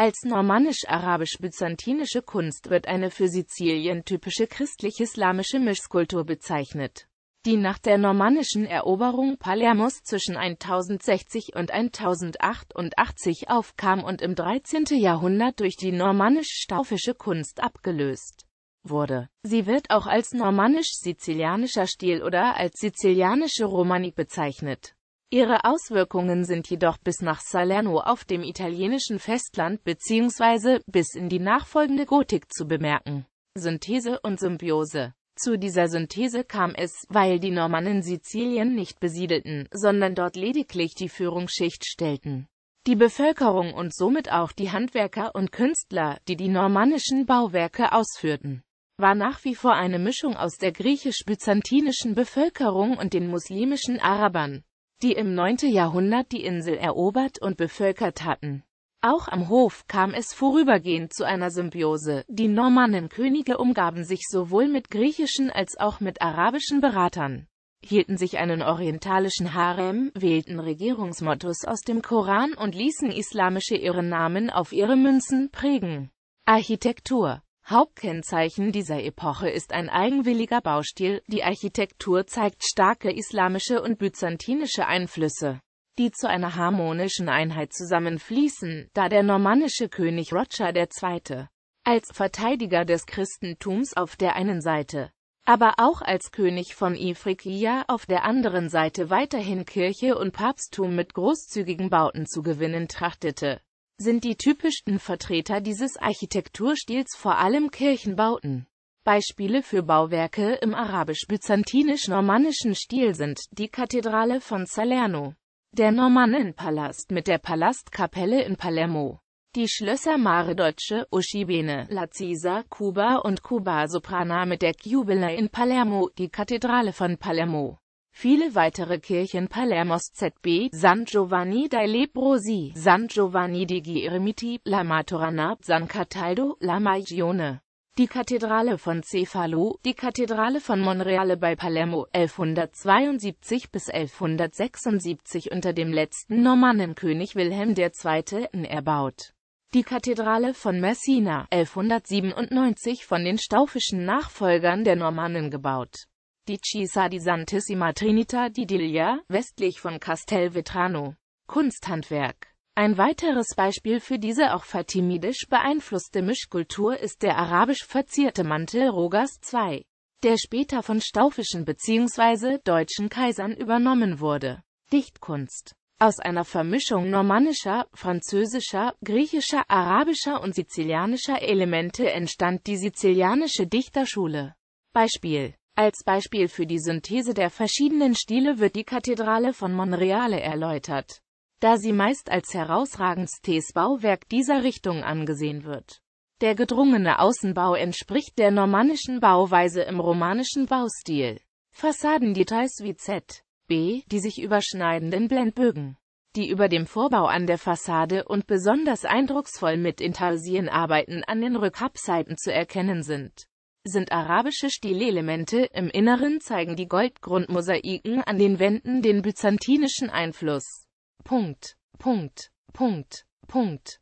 Als normannisch-arabisch-byzantinische Kunst wird eine für Sizilien typische christlich-islamische Mischskulptur bezeichnet, die nach der normannischen Eroberung Palermos zwischen 1060 und 1088 aufkam und im 13. Jahrhundert durch die normannisch-staufische Kunst abgelöst wurde. Sie wird auch als normannisch-sizilianischer Stil oder als sizilianische Romanik bezeichnet. Ihre Auswirkungen sind jedoch bis nach Salerno auf dem italienischen Festland bzw. bis in die nachfolgende Gotik zu bemerken. Synthese und Symbiose Zu dieser Synthese kam es, weil die Normannen Sizilien nicht besiedelten, sondern dort lediglich die Führungsschicht stellten. Die Bevölkerung und somit auch die Handwerker und Künstler, die die normannischen Bauwerke ausführten, war nach wie vor eine Mischung aus der griechisch-byzantinischen Bevölkerung und den muslimischen Arabern die im 9. Jahrhundert die Insel erobert und bevölkert hatten. Auch am Hof kam es vorübergehend zu einer Symbiose. Die Normannenkönige umgaben sich sowohl mit griechischen als auch mit arabischen Beratern, hielten sich einen orientalischen Harem, wählten Regierungsmottos aus dem Koran und ließen islamische Ehrennamen auf ihre Münzen prägen. Architektur Hauptkennzeichen dieser Epoche ist ein eigenwilliger Baustil, die Architektur zeigt starke islamische und byzantinische Einflüsse, die zu einer harmonischen Einheit zusammenfließen, da der normannische König Roger II. als Verteidiger des Christentums auf der einen Seite, aber auch als König von Ifriqiya auf der anderen Seite weiterhin Kirche und Papsttum mit großzügigen Bauten zu gewinnen trachtete sind die typischsten Vertreter dieses Architekturstils vor allem Kirchenbauten. Beispiele für Bauwerke im arabisch-byzantinisch-normannischen Stil sind die Kathedrale von Salerno, der Normannenpalast mit der Palastkapelle in Palermo, die Schlösser Mare Dolce, Uscibene, La Cisa, Cuba und Cuba Soprana mit der Cubilla in Palermo, die Kathedrale von Palermo, Viele weitere Kirchen Palermos ZB, San Giovanni dei Leprosi, San Giovanni degli Eremiti, La Maturana, San Cataldo, La Magione. Die Kathedrale von Cefalo, die Kathedrale von Monreale bei Palermo, 1172 bis 1176 unter dem letzten Normannenkönig Wilhelm II. erbaut. Die Kathedrale von Messina, 1197 von den staufischen Nachfolgern der Normannen gebaut die Chiesa di Santissima Trinita di Diglia, westlich von Castelvetrano. Kunsthandwerk ein weiteres Beispiel für diese auch fatimidisch beeinflusste Mischkultur ist der arabisch verzierte Mantel Rogas II, der später von staufischen bzw. deutschen Kaisern übernommen wurde. Dichtkunst Aus einer Vermischung normannischer, französischer, griechischer, arabischer und sizilianischer Elemente entstand die sizilianische Dichterschule. Beispiel als Beispiel für die Synthese der verschiedenen Stile wird die Kathedrale von Monreale erläutert, da sie meist als herausragendstes Bauwerk dieser Richtung angesehen wird. Der gedrungene Außenbau entspricht der normannischen Bauweise im romanischen Baustil. Fassadendetails wie Z, B, die sich überschneidenden Blendbögen, die über dem Vorbau an der Fassade und besonders eindrucksvoll mit Intarsienarbeiten an den Rückabseiten zu erkennen sind sind arabische Stilelemente, im Inneren zeigen die Goldgrundmosaiken an den Wänden den byzantinischen Einfluss. Punkt, Punkt, Punkt, Punkt.